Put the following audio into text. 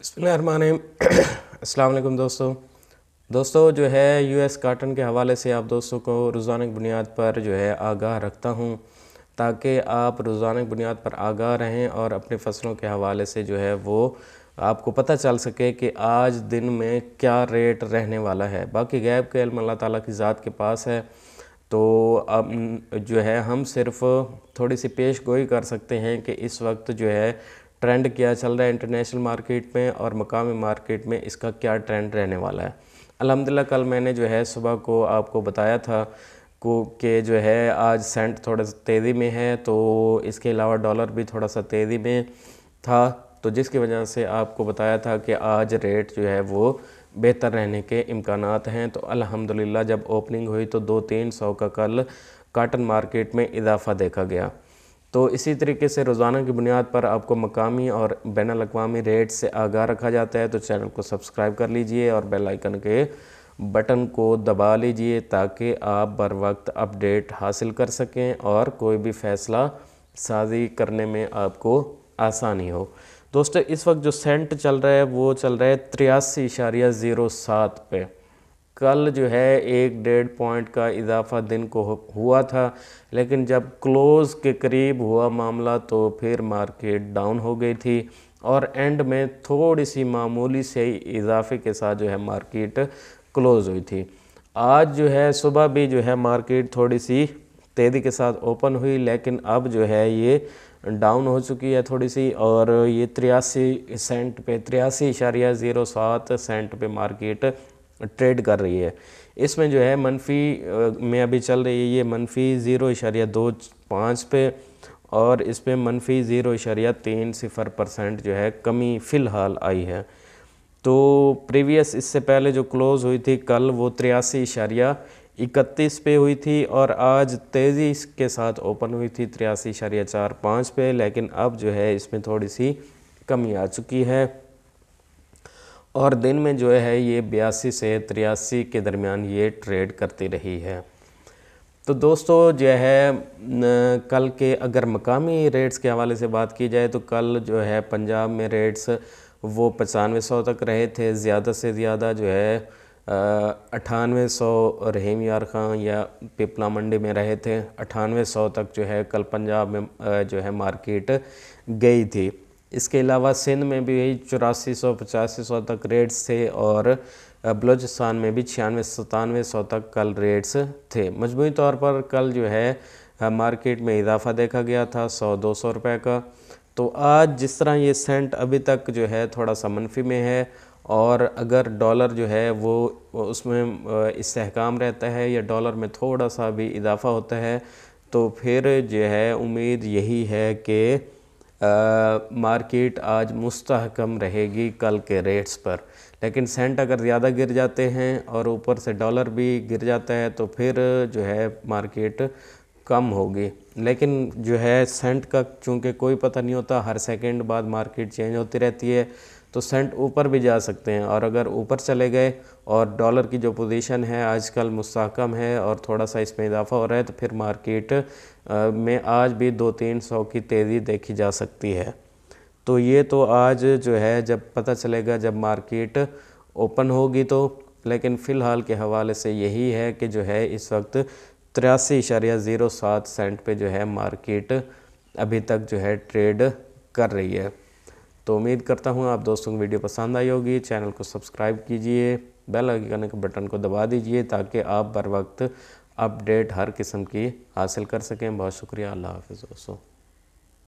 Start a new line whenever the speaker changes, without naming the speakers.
अस्सलाम दोस्तों। दोस्तों, जो है यूएस काटन के हवाले से आप दोस्तों को रोज़ाना बुनियाद पर जो है आगाह रखता हूँ, ताकि आप रोज़ाना बुनियाद पर आगाह रहें और अपनी फ़सलों के हवाले से जो है वो आपको पता चल सके कि आज दिन में क्या रेट रहने वाला है। बाकी गैब के इल्म अल्लाह ताला की ज़ात के पास है तो अब जो है हम सिर्फ़ थोड़ी सी पेश गोई कर सकते हैं कि इस वक्त जो है ट्रेंड क्या चल रहा है इंटरनेशनल मार्केट में और मकामी मार्केट में इसका क्या ट्रेंड रहने वाला है। अलहमदिल्ला कल मैंने जो है सुबह को आपको बताया था को कि जो है आज सेंट थोड़ा सा तेज़ी में है तो इसके अलावा डॉलर भी थोड़ा सा तेज़ी में था। तो जिसकी वजह से आपको बताया था कि आज रेट जो है वो बेहतर रहने के इम्कान हैं। तो अल्हम्दुलिल्लाह, जब ओपनिंग हुई तो दो तीन सौ का कल काटन मार्केट में इजाफ़ा देखा गया। तो इसी तरीके से रोज़ाना की बुनियाद पर आपको मकामी और बैन अवी रेट से आगाह रखा जाता है तो चैनल को सब्सक्राइब कर लीजिए और बेल आइकन के बटन को दबा लीजिए ताकि आप बर वक्त अपडेट हासिल कर सकें और कोई भी फ़ैसला साजी करने में आपको आसानी हो। दोस्तों, इस वक्त जो सेंट चल रहा है, वो चल रहा है तिरासी इशारिया ज़ीरो सात पे। कल जो है एक डेढ़ पॉइंट का इजाफा दिन को हुआ था, लेकिन जब क्लोज़ के करीब हुआ मामला तो फिर मार्केट डाउन हो गई थी और एंड में थोड़ी सी मामूली से इजाफे के साथ जो है मार्केट क्लोज़ हुई थी। आज जो है सुबह भी जो है मार्केट थोड़ी सी तेज़ी के साथ ओपन हुई, लेकिन अब जो है ये डाउन हो चुकी है थोड़ी सी और ये तिरासी सेंट पे, तिरासी इशारिया ज़ीरो सात सेंट पे मार्केट ट्रेड कर रही है। इसमें जो है मनफी में अभी चल रही है ये मनफी ज़ीरो इशारिया दो पाँच पे और इस पर मनफी ज़ीरो इशारिया तीन सिफर परसेंट जो है कमी फ़िलहाल आई है। तो प्रीवियस इससे पहले जो क्लोज़ हुई थी कल वो तिरासी इशारिया इकतीस पे हुई थी और आज तेज़ी के साथ ओपन हुई थी तिरासी इशारिया चार पाँच पे, लेकिन अब जो है इसमें थोड़ी सी कमी आ चुकी है। और दिन में जो है ये बयासी से तिरासी के दरमियान ये ट्रेड करती रही है। तो दोस्तों, जो है कल के अगर मकामी रेट्स के हवाले से बात की जाए तो कल जो है पंजाब में रेट्स वो पचानवे सौ तक रहे थे। ज़्यादा से ज़्यादा जो है अठानवे सौ रहीम यार खां या पिपला मंडी में रहे थे। अठानवे सौ तक जो है कल पंजाब में जो है मार्केट गई थी। इसके अलावा सिंध में भी यही चौरासी सौ, पचासी सौ तक रेट्स थे और बलोचिस्तान में भी छियानवे सतानवे सौ तक कल रेट्स थे। मजमू तौर पर कल जो है मार्केट में इजाफा देखा गया था सौ, दो सौ रुपये का। तो आज जिस तरह ये सेंट अभी तक जो है थोड़ा सा मनफी में है और अगर डॉलर जो है वो उसमें इसकाम रहता है या डॉलर में थोड़ा सा भी इजाफा होता है तो फिर जो है उम्मीद यही है कि मार्केट आज मुस्तहकम रहेगी कल के रेट्स पर। लेकिन सेंट अगर ज़्यादा गिर जाते हैं और ऊपर से डॉलर भी गिर जाता है तो फिर जो है मार्केट कम होगी। लेकिन जो है सेंट का, चूँकि कोई पता नहीं होता, हर सेकंड बाद मार्केट चेंज होती रहती है। तो सेंट ऊपर भी जा सकते हैं। और अगर ऊपर चले गए और डॉलर की जो पोजीशन है आजकल मुस्कम है और थोड़ा सा इसमें इजाफा हो रहा है तो फिर मार्केट में आज भी दो तीन सौ की तेज़ी देखी जा सकती है। तो ये तो आज जो है, जब पता चलेगा जब मार्केट ओपन होगी तो लेकिन फ़िलहाल के हवाले से यही है कि जो है इस वक्त तिरासी इशारिया ज़ीरो सात सेंट पे जो है मार्केट अभी तक जो है ट्रेड कर रही है। तो उम्मीद करता हूँ आप दोस्तों को वीडियो पसंद आई होगी। चैनल को सब्सक्राइब कीजिए, बेल आइकन के बटन को दबा दीजिए ताकि आप बर वक्त अपडेट हर किस्म की हासिल कर सकें। बहुत शुक्रिया, अल्लाह हाफिज़ दोस्तों।